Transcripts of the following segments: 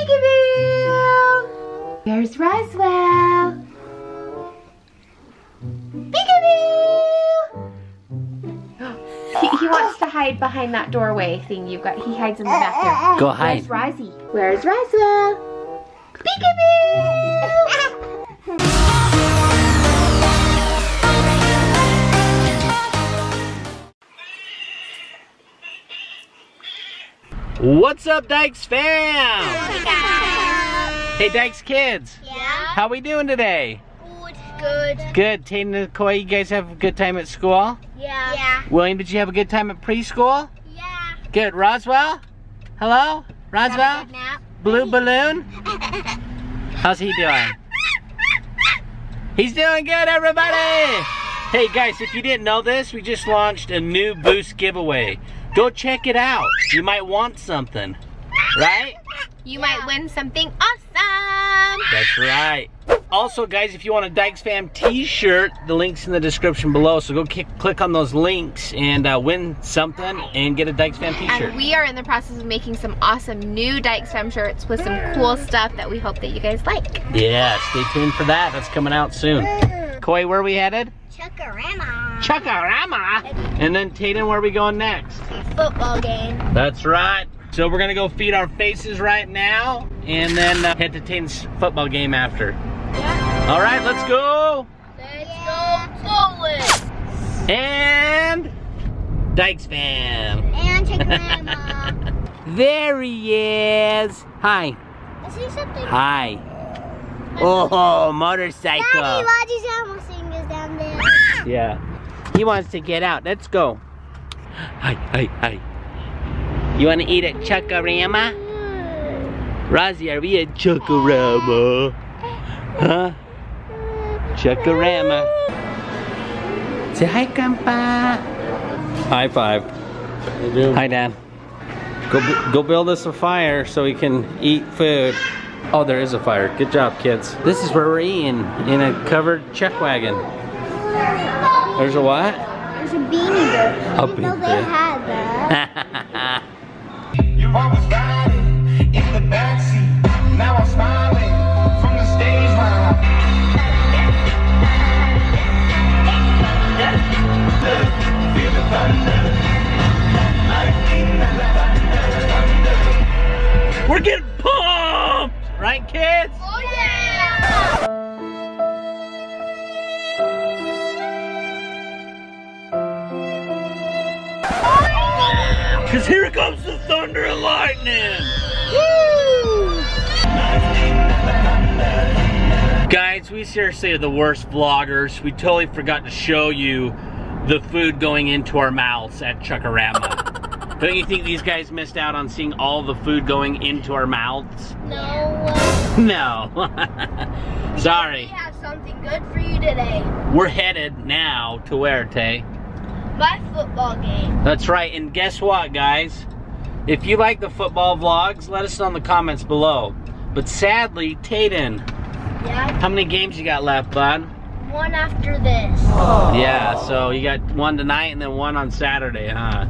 Peekaboo! Where's Roswell? Peekaboo! He, he wants to hide behind that doorway thing you've got. He hides in the back there. Go hide. Where's Rosie? Where's Roswell? Peekaboo! What's up, Dyches fam? Hey, Dyches kids. Yeah. How we doing today? Good. Good. Good. Tate and Koi, you guys have a good time at school? Yeah. Yeah. William, did you have a good time at preschool? Yeah. Good. Roswell? Hello? Roswell? nap. Blue Balloon? How's he doing? He's doing good, everybody! Hey guys, if you didn't know this, we just launched a new boost giveaway. Go check it out. You might want something, right? You might win something awesome! That's right. Also, guys, if you want a Dyches Fam t-shirt, the link's in the description below. So go kick, click on those links and uh, win something and get a Dyches Fam t-shirt. And we are in the process of making some awesome new Dyches Fam shirts with some cool stuff that we hope that you guys like. Yeah, stay tuned for that. That's coming out soon. Koi, where are we headed? Chuckarama. Chuckarama. And then Tayden, where are we going next? Football game. That's right. So we're gonna go feed our faces right now and then uh, head to Tayden's football game after. Yeah. All right, let's go. Let's go Bullets. And Dyches fam. And Chuckarama. There he is. Hi. I see something. Hi. Oh, motorcycle. Daddy, Logi's almost seeing us down there. Yeah. He wants to get out. Let's go. Hi, hi, hi. You want to eat at Chuckarama? Rosie, are we at Chuckarama? Huh? Chuckarama. Say hi, Grandpa. High five. Hi, Dad. Go, go build us a fire so we can eat food. Oh, there is a fire. Good job, kids. This is where we're eating, in a covered check wagon. There's a what? There's a beanie bird. A I didn't know beanie they had that. You're always riding in the backseat. Now I'm smiling seriously are the worst vloggers. We totally forgot to show you the food going into our mouths at Chuckarama. Don't you think these guys missed out on seeing all the food going into our mouths? No. No. Sorry. We have something good for you today. We're headed now to where, Tay? My football game. That's right, and guess what, guys? If you like the football vlogs, let us know in the comments below. But sadly, Tayden, Yeah. how many games you got left, bud? One after this. Oh. Yeah, so you got one tonight and then one on Saturday, huh?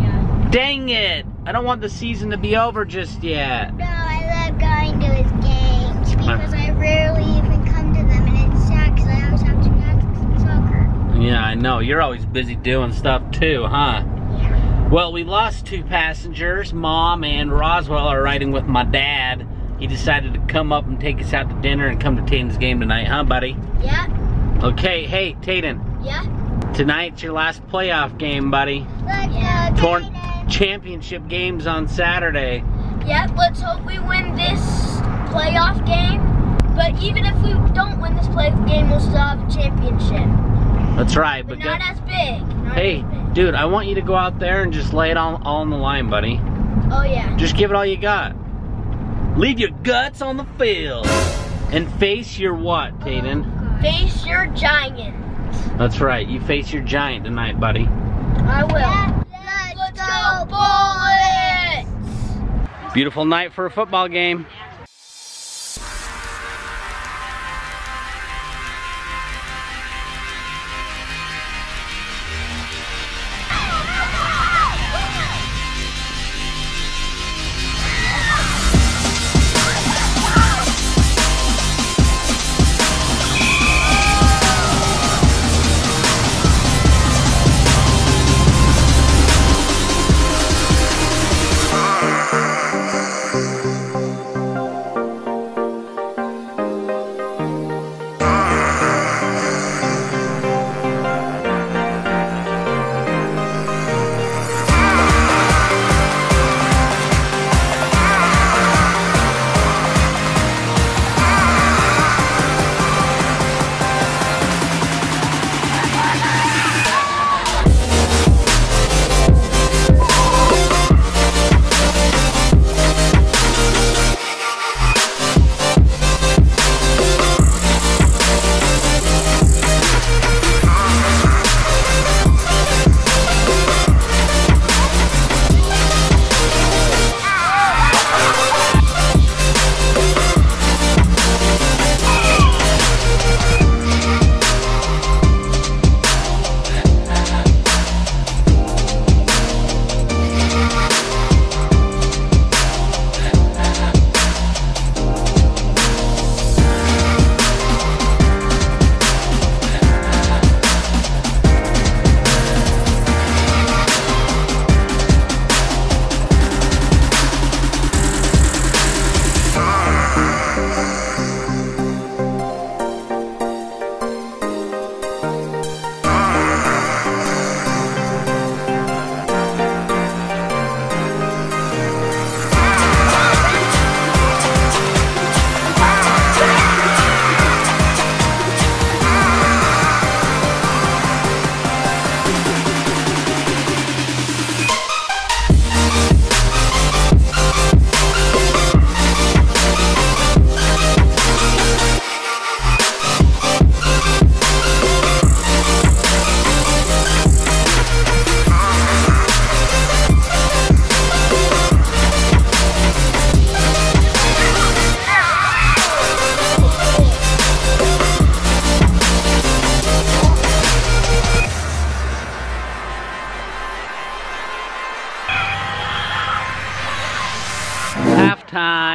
Yeah. Dang it! I don't want the season to be over just yet. No, I love going to his games because I rarely even come to them, and it's sad because I always have gymnastics and soccer. Yeah, I know. You're always busy doing stuff too, huh? Yeah. Well, we lost two passengers. Mom and Roswell are riding with my dad. He decided to come up and take us out to dinner and come to Tayden's game tonight, huh, buddy? Yeah. Okay, hey, Tayden. Yeah. Tonight's your last playoff game, buddy. Let's yeah. Torn championship games on Saturday. Yep, let's hope we win this playoff game. But even if we don't win this playoff game, we'll still have a championship. That's right, But but not as big. Not hey, as big. dude, I want you to go out there and just lay it all, all on the line, buddy. Oh, yeah. Just give it all you got. Leave your guts on the field. And face your what, Tayden? Face your giant. That's right, you face your giant tonight, buddy. I will. let's, go, Bullets! Beautiful night for a football game.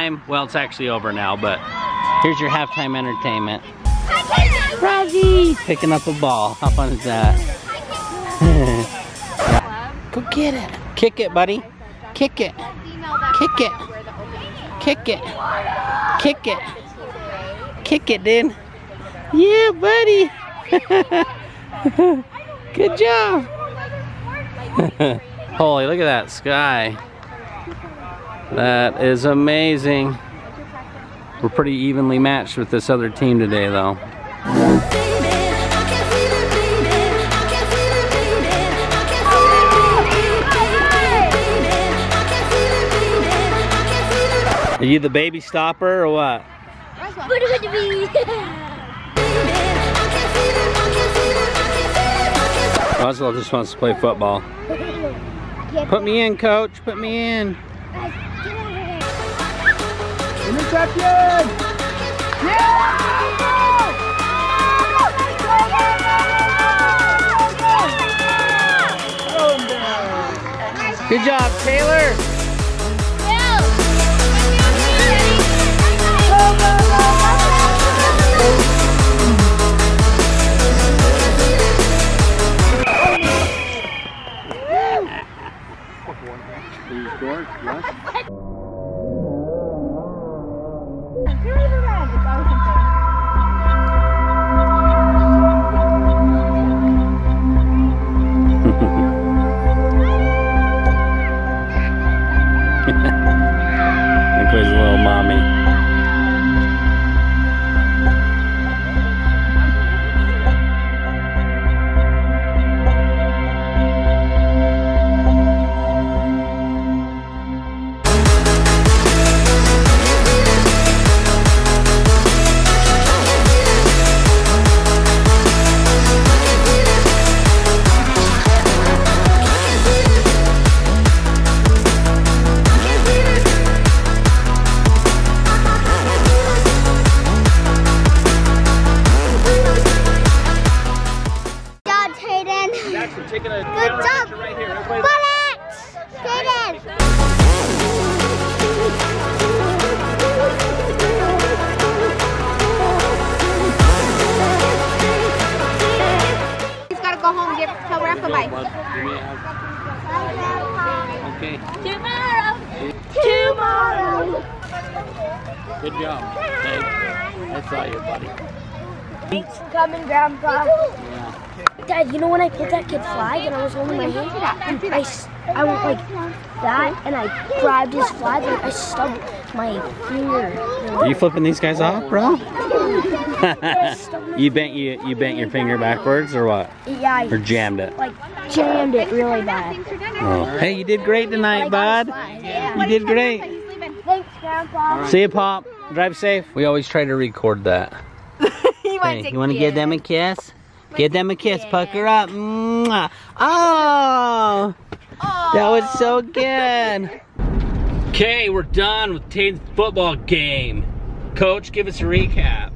Halftime. Well, it's actually over now, but here's your halftime entertainment. Rosie picking up a ball. How fun is that? Go get it. Kick it, buddy. Kick it. Kick it. Kick it. Kick it. Kick it, dude. Yeah, buddy. Good job. Holy, look at that sky. That is amazing. We're pretty evenly matched with this other team today, though. Are you the baby stopper or what? Roswell just wants to play football. Put me in, coach. Put me in. Good job, Taylor. Nicole's get tell Grandpa bye. Okay, Tomorrow. Tomorrow. good job. Hey, I saw you, buddy. Thanks for coming, Grandpa. Yeah. Dad, you know when I pulled that kid's flag and I was holding my hand? up, I I went like that and I grabbed his flag and I stubbed my finger. Are you flipping these guys off, bro? you bent you you bent your finger backwards or what? Yeah, I Or jammed it? like jammed it really bad. Oh. Hey, you did great tonight, bud. You did great. Thanks, Grandpa. See you, Pop. Drive safe. We always try to record that. you Hey, you want to give them a kiss? Give them a kiss. Pucker up. Mwah. Oh, that was so good. Okay, we're done with Tate's football game. Coach, give us a recap.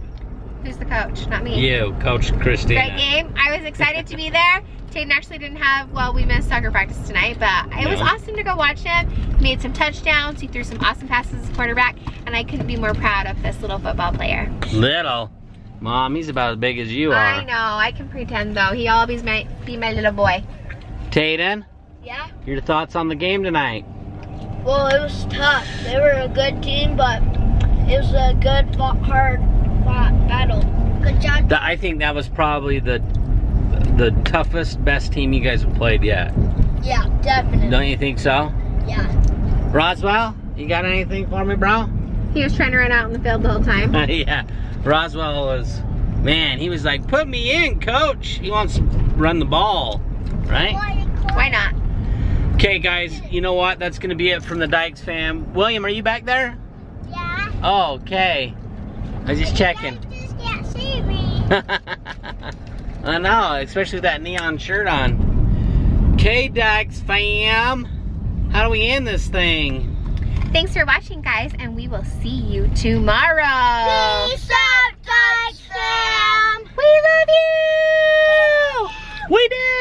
Who's the coach? Not me. You, Coach Christina. Great game. I was excited to be there. Tayden actually didn't have, well, we missed soccer practice tonight, but it was awesome to go watch him. He made some touchdowns. He threw some awesome passes as a quarterback, and I couldn't be more proud of this little football player. Little. Mom, he's about as big as you are. I know. I can pretend though. He always might be my little boy. Tayden, Yeah. your thoughts on the game tonight? Well, it was tough. They were a good team, but it was a good, fought, hard fought battle. Good job. That- I think that was probably the the toughest, best team you guys have played yet. Yeah, definitely. Don't you think so? Yeah. Roswell, you got anything for me, bro? He was trying to run out in the field the whole time. yeah. Roswell was, man, he was like, put me in, coach. He wants to run the ball, right? Why not? Okay, guys, you know what? That's going to be it from the Dyches fam. William, are you back there? Yeah. Oh, okay. I was just checking see me. I know, especially with that neon shirt on. K-Dax fam, how do we end this thing? Thanks for watching, guys, and we will see you tomorrow. Peace out, fam. We love you. We do.